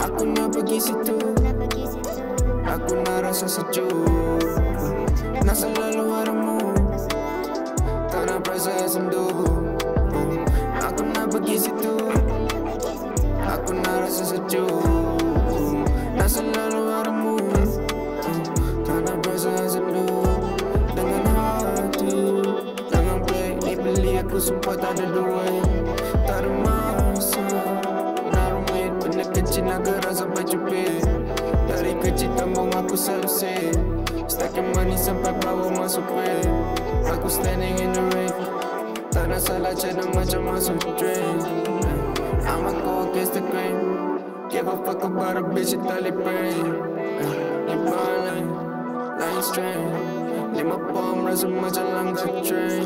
Aku nak Aku nak rasa sejuk Nak selalu hadamu Tak nak perasaan sendu beli aku sumpah tak ada duit Tak ada masa Nak rumit Benda kecil nak gerak sampai cupid Dari kecil tambung aku selalu say Stacking money sampai bawah masuk pay Aku standing in the rain. Tak nak salah cara macam masuk drain I'ma go against the grain. Give a fuck about a bitch that tali brain Ni balai Line strain Lima pom rasa macam langgar train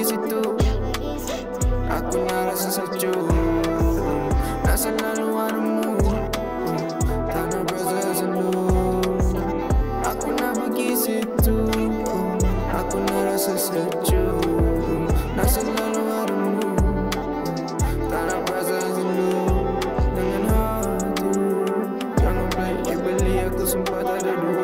nak pergi situ. Aku nak rasa sejuk. Nak selalu hadamu Tak nak berasa sendu Aku nak pergi situ. Aku nak rasa sejuk. Nak selalu hadamu Tak nak berasa sendu Dengan hati. Jangan play, beli aku sumpah tak ada duit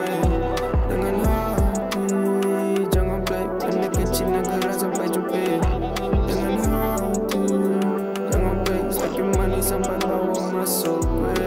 camera so quick